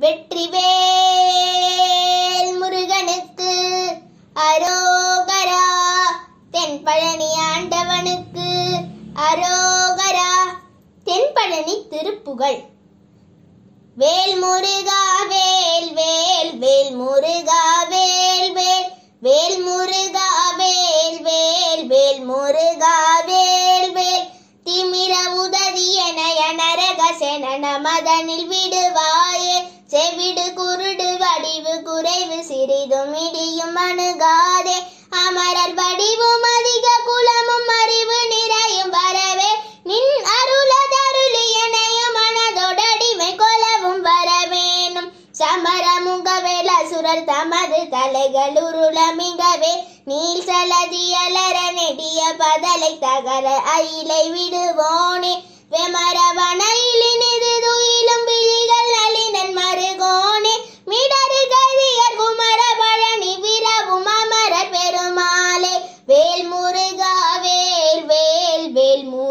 வெற்றிவேல் முருகனுக்கு அரோகரா. தென்பழனி ஆண்டவனுக்கு அரோகரா. தென்பழனி திருப்புகழ். வேல் முருகா வேல் வேல் வேல் முருகா வேல் வேல். வேல் முருகா வேல் வேல் வேல் முருகா வேல் வேல். திமிர உதவியன நரகசென நமதனில் விடுவா. செவிடு குருடு வடிவு குறைவு சிறிதும் இடியும் அணுகாதே. அமரர் வடிவும் அதிக குலமும் அறிவு நிறையும் வரவே. நின் அருளதருளி எனைய மனதோடடிமை கொலவும் வரவேணும் சமரமுகவேல சுரர் தமது தலைகள் உருள மிகவே நீல் சலதியலர நெடிய பதலை தகர அயிலை விடுவோம். del mundo.